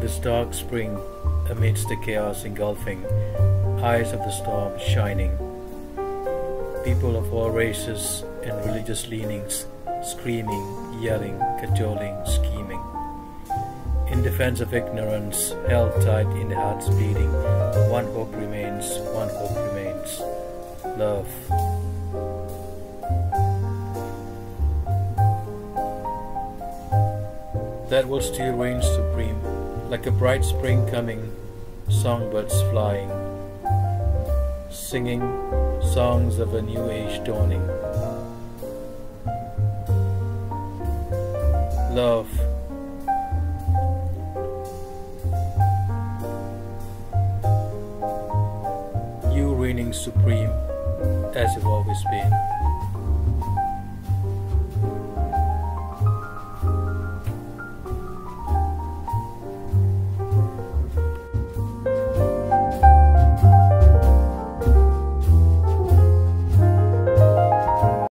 This dark spring, amidst the chaos engulfing, eyes of the storm shining, people of all races and religious leanings, screaming, yelling, cajoling, scheming. In defense of ignorance, held tight in the heart's beating, one hope remains, one hope remains love. That will still reign supreme, like a bright spring coming, songbirds flying, singing songs of a new age dawning. Love. You reigning supreme as you've always been.